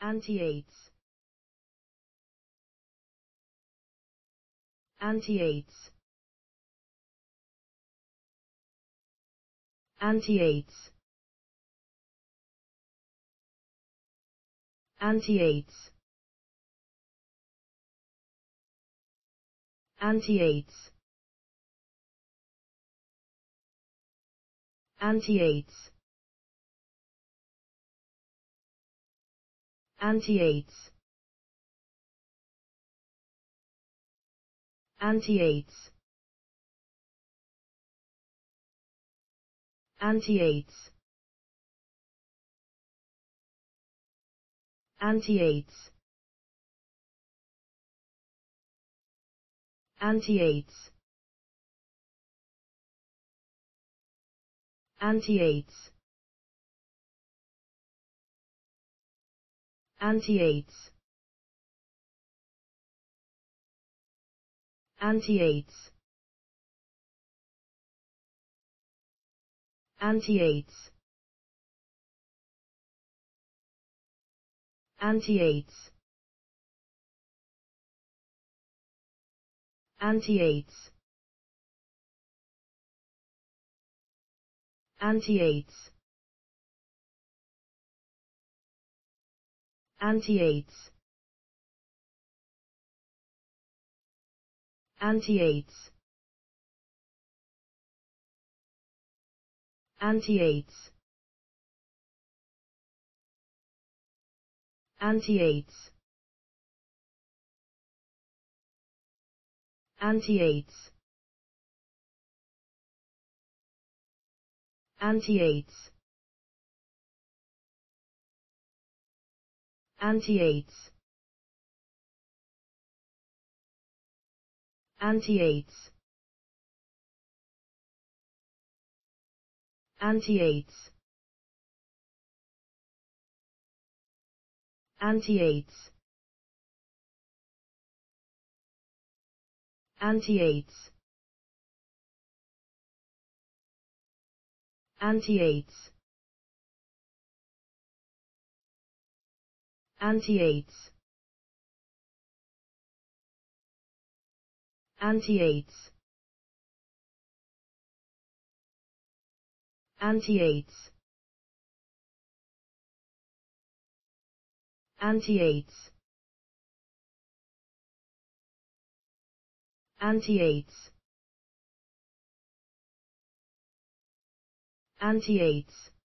Antiades. Antiades. Antiades. Antiades. Antiades. Antiades. Antiades. Antiades. Antiades. Antiades. Antiades. Antiades. Antiades. Antiades. Antiades. Antiades. Antiades. Antiades. Antiades. Antiades. Antiades. Antiades. Antiades. Antiades. Antiades. Antiades. Antiades. Antiades. Antiades. Antiades. Antiades. Antiades. Antiades. Antiades. Antiades. Antiades.